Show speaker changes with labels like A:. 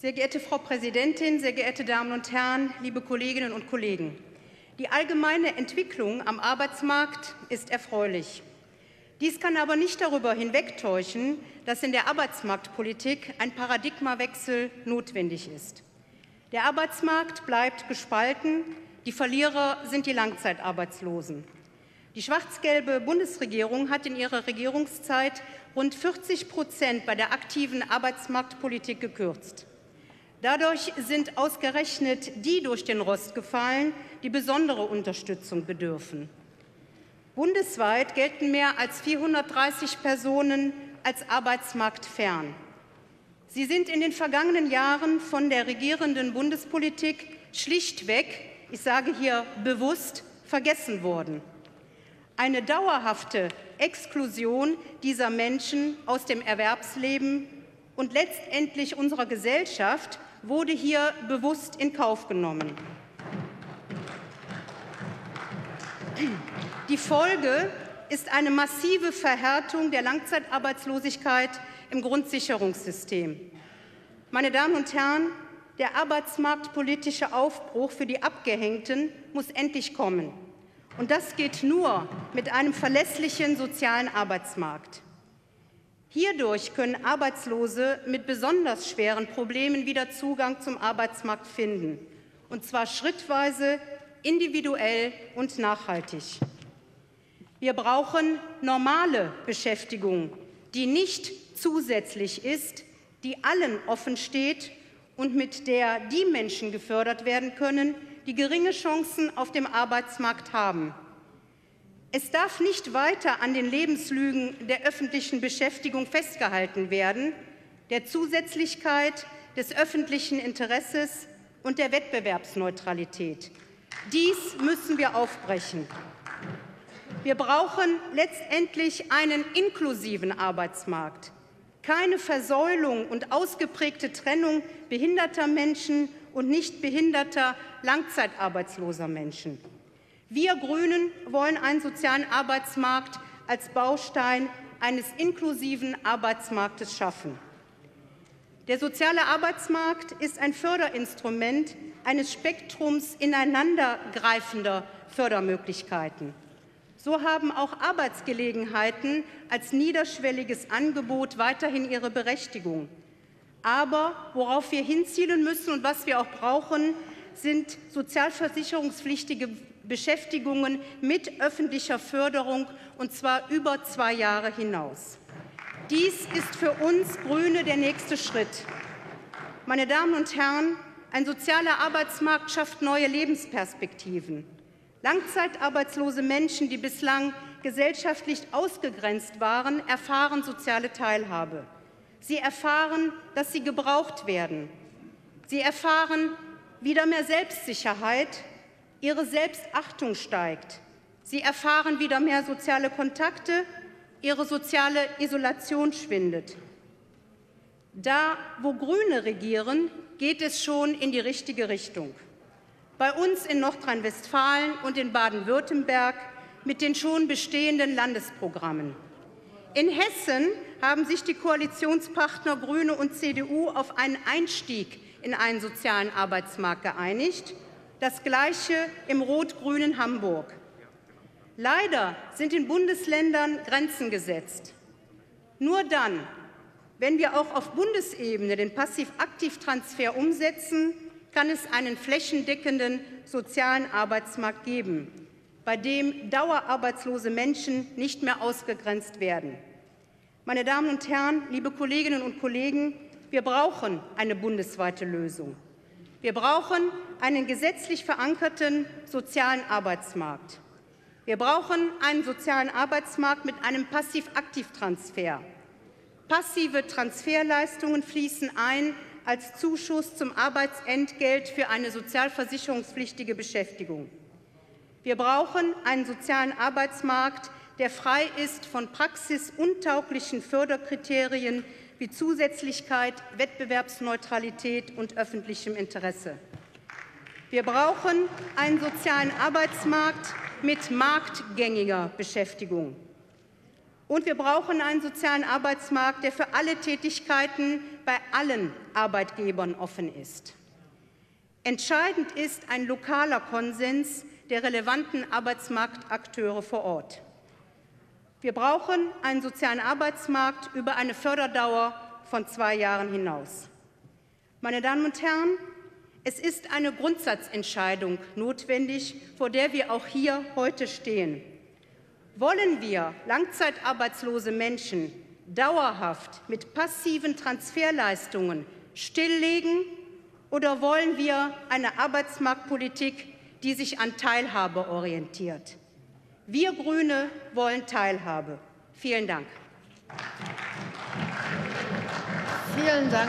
A: Sehr geehrte Frau Präsidentin, sehr geehrte Damen und Herren, liebe Kolleginnen und Kollegen! Die allgemeine Entwicklung am Arbeitsmarkt ist erfreulich. Dies kann aber nicht darüber hinwegtäuschen, dass in der Arbeitsmarktpolitik ein Paradigmawechsel notwendig ist. Der Arbeitsmarkt bleibt gespalten. Die Verlierer sind die Langzeitarbeitslosen. Die schwarz-gelbe Bundesregierung hat in ihrer Regierungszeit rund 40 Prozent bei der aktiven Arbeitsmarktpolitik gekürzt. Dadurch sind ausgerechnet die durch den Rost gefallen, die besondere Unterstützung bedürfen. Bundesweit gelten mehr als 430 Personen als arbeitsmarktfern. Sie sind in den vergangenen Jahren von der regierenden Bundespolitik schlichtweg, ich sage hier bewusst, vergessen worden. Eine dauerhafte Exklusion dieser Menschen aus dem Erwerbsleben und letztendlich unserer Gesellschaft wurde hier bewusst in Kauf genommen. Die Folge ist eine massive Verhärtung der Langzeitarbeitslosigkeit im Grundsicherungssystem. Meine Damen und Herren, der arbeitsmarktpolitische Aufbruch für die Abgehängten muss endlich kommen. Und das geht nur mit einem verlässlichen sozialen Arbeitsmarkt. Hierdurch können Arbeitslose mit besonders schweren Problemen wieder Zugang zum Arbeitsmarkt finden, und zwar schrittweise, individuell und nachhaltig. Wir brauchen normale Beschäftigung, die nicht zusätzlich ist, die allen offen steht und mit der die Menschen gefördert werden können, die geringe Chancen auf dem Arbeitsmarkt haben. Es darf nicht weiter an den Lebenslügen der öffentlichen Beschäftigung festgehalten werden, der Zusätzlichkeit des öffentlichen Interesses und der Wettbewerbsneutralität. Dies müssen wir aufbrechen. Wir brauchen letztendlich einen inklusiven Arbeitsmarkt, keine Versäulung und ausgeprägte Trennung behinderter Menschen und nicht behinderter langzeitarbeitsloser Menschen. Wir Grünen wollen einen sozialen Arbeitsmarkt als Baustein eines inklusiven Arbeitsmarktes schaffen. Der soziale Arbeitsmarkt ist ein Förderinstrument eines Spektrums ineinandergreifender Fördermöglichkeiten. So haben auch Arbeitsgelegenheiten als niederschwelliges Angebot weiterhin ihre Berechtigung. Aber worauf wir hinzielen müssen und was wir auch brauchen, sind sozialversicherungspflichtige Beschäftigungen mit öffentlicher Förderung, und zwar über zwei Jahre hinaus. Dies ist für uns Grüne der nächste Schritt. Meine Damen und Herren, ein sozialer Arbeitsmarkt schafft neue Lebensperspektiven. Langzeitarbeitslose Menschen, die bislang gesellschaftlich ausgegrenzt waren, erfahren soziale Teilhabe. Sie erfahren, dass sie gebraucht werden. Sie erfahren wieder mehr Selbstsicherheit Ihre Selbstachtung steigt. Sie erfahren wieder mehr soziale Kontakte. Ihre soziale Isolation schwindet. Da, wo Grüne regieren, geht es schon in die richtige Richtung. Bei uns in Nordrhein-Westfalen und in Baden-Württemberg mit den schon bestehenden Landesprogrammen. In Hessen haben sich die Koalitionspartner Grüne und CDU auf einen Einstieg in einen sozialen Arbeitsmarkt geeinigt das Gleiche im rot-grünen Hamburg. Leider sind in Bundesländern Grenzen gesetzt. Nur dann, wenn wir auch auf Bundesebene den Passiv-Aktiv-Transfer umsetzen, kann es einen flächendeckenden sozialen Arbeitsmarkt geben, bei dem dauerarbeitslose Menschen nicht mehr ausgegrenzt werden. Meine Damen und Herren, liebe Kolleginnen und Kollegen, wir brauchen eine bundesweite Lösung. Wir brauchen einen gesetzlich verankerten sozialen Arbeitsmarkt. Wir brauchen einen sozialen Arbeitsmarkt mit einem Passiv-Aktiv-Transfer. Passive Transferleistungen fließen ein als Zuschuss zum Arbeitsentgelt für eine sozialversicherungspflichtige Beschäftigung. Wir brauchen einen sozialen Arbeitsmarkt, der frei ist von praxisuntauglichen Förderkriterien wie Zusätzlichkeit, Wettbewerbsneutralität und öffentlichem Interesse. Wir brauchen einen sozialen Arbeitsmarkt mit marktgängiger Beschäftigung. Und wir brauchen einen sozialen Arbeitsmarkt, der für alle Tätigkeiten bei allen Arbeitgebern offen ist. Entscheidend ist ein lokaler Konsens der relevanten Arbeitsmarktakteure vor Ort. Wir brauchen einen sozialen Arbeitsmarkt über eine Förderdauer von zwei Jahren hinaus. Meine Damen und Herren, es ist eine Grundsatzentscheidung notwendig, vor der wir auch hier heute stehen. Wollen wir langzeitarbeitslose Menschen dauerhaft mit passiven Transferleistungen stilllegen oder wollen wir eine Arbeitsmarktpolitik, die sich an Teilhabe orientiert? Wir Grüne wollen Teilhabe. Vielen Dank.
B: Vielen Dank.